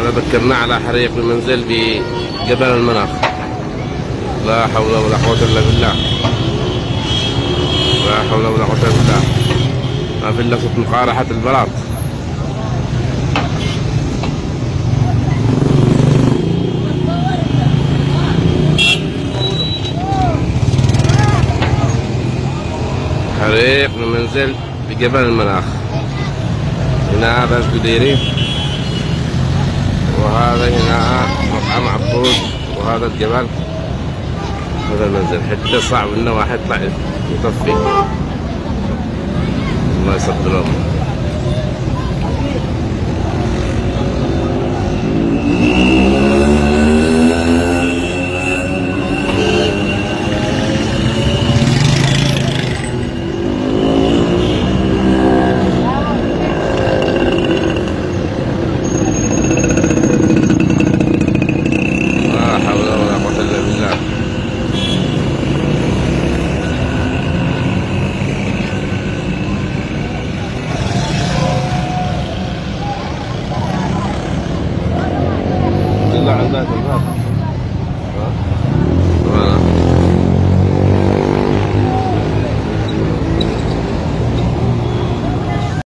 هذا ذكرنا على حريق المنزل بجبل المناخ. لا حول ولا قوة إلا بالله. لا حول ولا قوة إلا بالله. ما في إلا صوت مقارحة البلاط. حريق المنزل بجبل المناخ. هنا هذا وهذا مطعم عبود وهذا الجبل. هذا المنزل. حتى صعب إنه واحد يطلع يطفي. الله يصبر đúng rồi đúng rồi đúng rồi.